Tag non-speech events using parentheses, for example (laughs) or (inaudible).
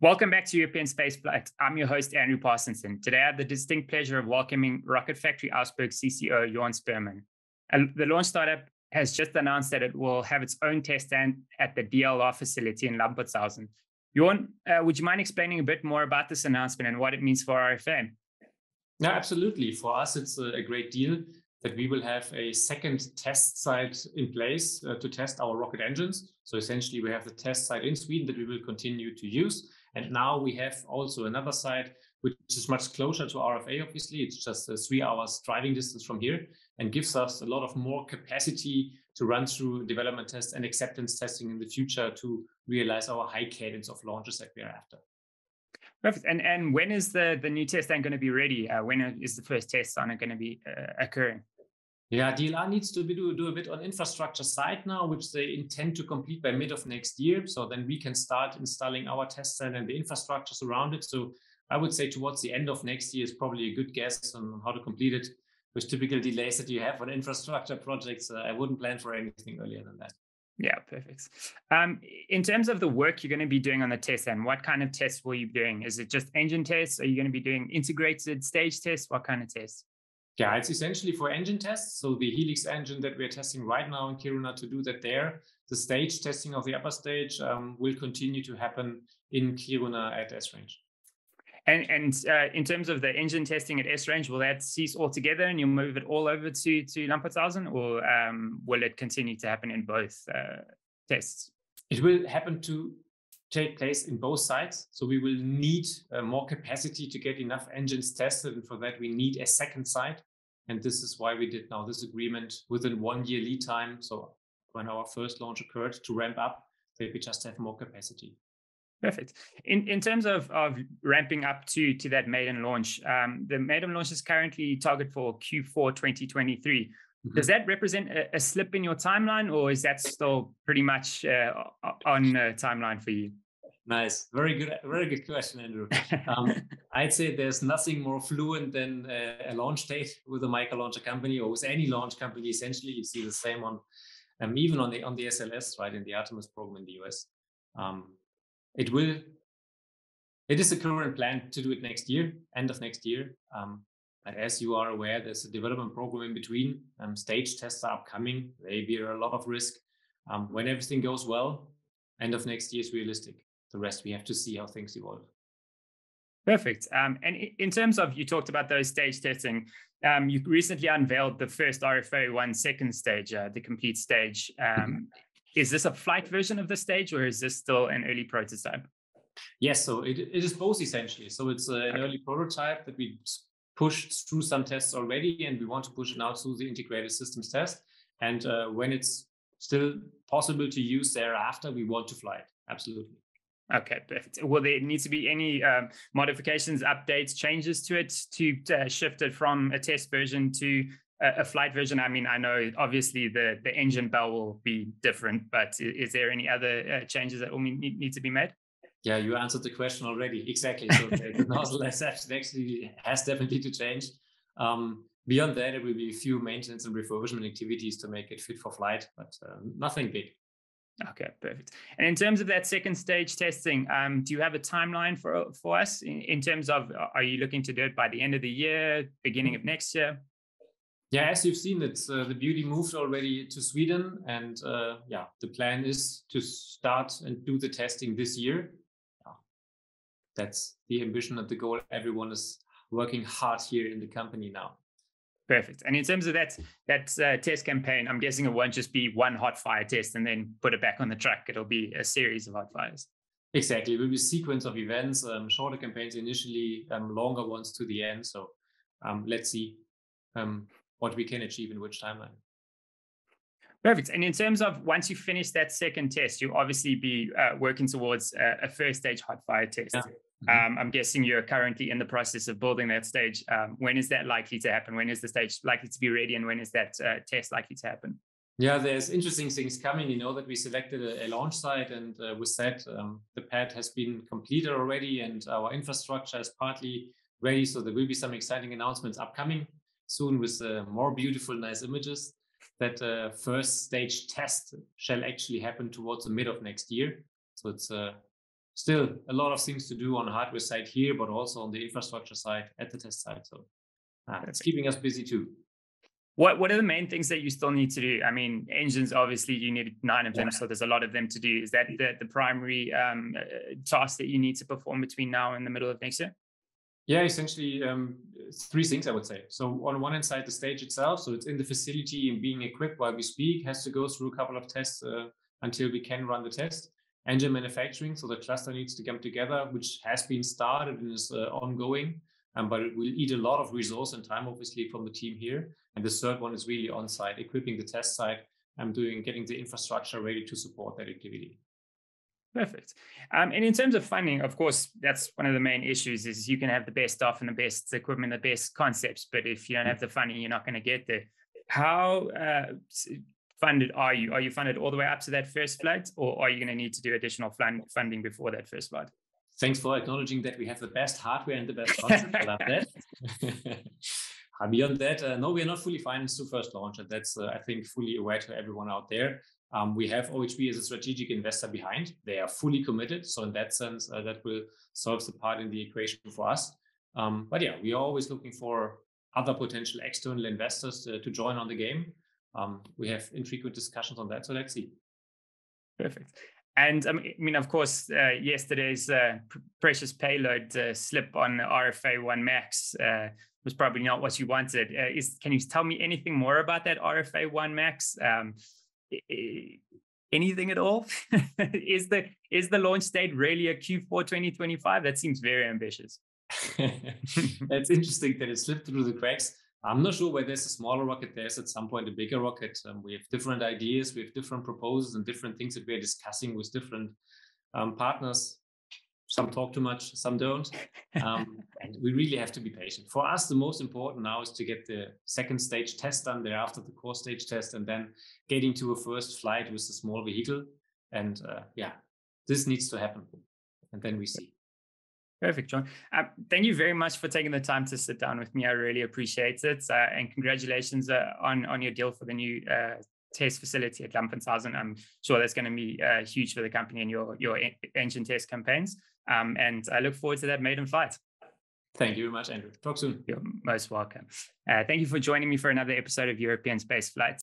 Welcome back to European Spaceflight. I'm your host, Andrew Parsonson. Today, I have the distinct pleasure of welcoming Rocket Factory Augsburg CCO, Jörn Spurmann. The launch startup has just announced that it will have its own test stand at the DLR facility in Lampoldshausen. Jorn, uh, would you mind explaining a bit more about this announcement and what it means for RFA? No, absolutely. For us, it's a great deal that we will have a second test site in place uh, to test our rocket engines. So essentially, we have the test site in Sweden that we will continue to use. And now we have also another site which is much closer to RFA, obviously. It's just a three hours driving distance from here and gives us a lot of more capacity to run through development tests and acceptance testing in the future to realize our high cadence of launches that we are after. Perfect. And and when is the the new test stand going to be ready? Uh, when is the first test on it going to be uh, occurring? Yeah, DLR needs to do, do a bit on infrastructure side now, which they intend to complete by mid of next year. So then we can start installing our test stand and the infrastructures around it. So I would say towards the end of next year is probably a good guess on how to complete it. With typical delays that you have on infrastructure projects, uh, I wouldn't plan for anything earlier than that. Yeah, perfect. Um, in terms of the work you're going to be doing on the test, and what kind of tests will you be doing? Is it just engine tests? Are you going to be doing integrated stage tests? What kind of tests? Yeah, it's essentially for engine tests. So the Helix engine that we're testing right now in Kiruna to do that there. The stage testing of the upper stage um, will continue to happen in Kiruna at Esrange. And and uh, in terms of the engine testing at Esrange, will that cease altogether and you'll move it all over to to Lampoldshausen, or um, will it continue to happen in both uh, tests? It will happen to take place in both sides. So we will need uh, more capacity to get enough engines tested, and for that we need a second site. And this is why we did now this agreement within one year lead time. So when our first launch occurred to ramp up, that we just have more capacity. Perfect. In in terms of of ramping up to to that maiden launch, um, the maiden launch is currently targeted for Q4 2023. Mm-hmm. Does that represent a, a, slip in your timeline, or is that still pretty much uh, on uh, timeline for you? Nice, very good, very good question, Andrew. (laughs) Um, I'd say there's nothing more fluent than a, a launch date with a micro launcher company or with any launch company. Essentially, you see the same on um, even on the on the SLS, right, in the Artemis program in the US. Um, it will it is a current plan to do it next year end of next year um, but as you are aware there's a development program in between um, stage tests are upcoming they bear a lot of risk um, when everything goes well end of next year is realistic the rest we have to see how things evolve Perfect. Um, and in terms of, you talked about those stage testing. Um, you recently unveiled the first RFA one second stage, uh, the complete stage. Um, is this a flight version of the stage or is this still an early prototype? Yes, so it, it is both essentially. So it's uh, an okay. early prototype that we pushed through some tests already, and we want to push it now through the integrated systems test. And uh, when it's still possible to use thereafter, we want to fly it. Absolutely. Okay, perfect. Will there need to be any um, modifications, updates, changes to it to uh, shift it from a test version to a, flight version? I mean, I know obviously the the engine bell will be different, but is, there any other uh, changes that will need, need to be made? Yeah, you answered the question already. Exactly. So the nozzle actually has definitely to change. Um, beyond that, there will be a few maintenance and refurbishment activities to make it fit for flight, but uh, nothing big. Okay, perfect. And in terms of that second stage testing, um, do you have a timeline for for us in, in terms of are you looking to do it by the end of the year, beginning of next year? Yeah, as you've seen, it's uh, the beauty moved already to Sweden, and uh, yeah, the plan is to start and do the testing this year. Yeah. That's the ambition and the goal. Everyone is working hard here in the company now. Perfect. And in terms of that that uh, test campaign, I'm guessing it won't just be one hot fire test and then put it back on the truck. It'll be a series of hot fires. Exactly. It will be a sequence of events, um, shorter campaigns initially, um, longer ones to the end. So um, let's see. What we can achieve in which timeline. Perfect. And in terms of once you finish that second test, you'll obviously be uh, working towards a, a, first stage hot fire test. Yeah. Mm-hmm. Um, I'm guessing you're currently in the process of building that stage. Um, when is that likely to happen? When is the stage likely to be ready? And when is that uh, test likely to happen? Yeah, there's interesting things coming. You know that we selected a, a launch site, and uh, with that, um, the pad has been completed already, and our infrastructure is partly ready. So there will be some exciting announcements upcoming soon with uh, more beautiful, nice images. That uh, first stage test shall actually happen towards the mid of next year. So it's uh, still a lot of things to do on the hardware side here, but also on the infrastructure side at the test site. So uh, it's keeping us busy too. What What are the main things that you still need to do? I mean, engines obviously you need nine of them, yeah. so there's a lot of them to do. Is that the, the primary um, uh, task that you need to perform between now and the middle of next year? Yeah, essentially um, three things I would say. So on one hand side, the stage itself, so it's in the facility and being equipped while we speak, has to go through a couple of tests uh, until we can run the test. Engine manufacturing, so the cluster needs to come together, which has been started and is uh, ongoing, um, but it will eat a lot of resource and time, obviously, from the team here. And the third one is really on site, equipping the test site and doing getting the infrastructure ready to support that activity. Perfect. Um, and in terms of funding, of course, that's one of the main issues is you can have the best stuff and the best equipment, the best concepts, but if you don't have the funding, you're not going to get there. How uh, funded are you? Are you funded all the way up to that first flight, or are you going to need to do additional funding before that first flight? Thanks for acknowledging that we have the best hardware and the best (laughs) concept. I love that. (laughs) Beyond that, uh, no, we are not fully financed to first launch, and that's uh, I think fully aware to everyone out there. Um, we have OHB as a strategic investor behind. They are fully committed, so in that sense, uh, that will solve the part in the equation for us. Um, but yeah, we are always looking for other potential external investors to, to join on the game. Um, we have infrequent discussions on that, so let's see. Perfect. And um, I mean, of course, uh, yesterday's uh, precious payload uh, slip on RFA One Max uh, was probably not what you wanted. Uh, is can you tell me anything more about that RFA One Max? Um, anything at all? (laughs) is the is the launch date really a Q4 2025? That seems very ambitious. (laughs) it's interesting that it slipped through the cracks. I'm not sure where there's a smaller rocket, there's at some point a bigger rocket. Um, we have different ideas, we have different proposals and different things that we're discussing with different um, partners. Some talk too much, some don't. Um, (laughs) and we really have to be patient. For us, the most important now is to get the second stage test done there after the core stage test and then getting to a first flight with a small vehicle. And uh, yeah, this needs to happen. And then we see. Perfect, Jörn. Uh, thank you very much for taking the time to sit down with me. I really appreciate it. Uh, and congratulations uh, on, on your deal for the new uh, test facility at Lampoldshausen. I'm sure that's going to be uh, huge for the company and your, your engine test campaigns. Um, and I look forward to that maiden flight. Thank you very much, Andrew. Talk soon. You're most welcome. Uh, thank you for joining me for another episode of European Space Flight.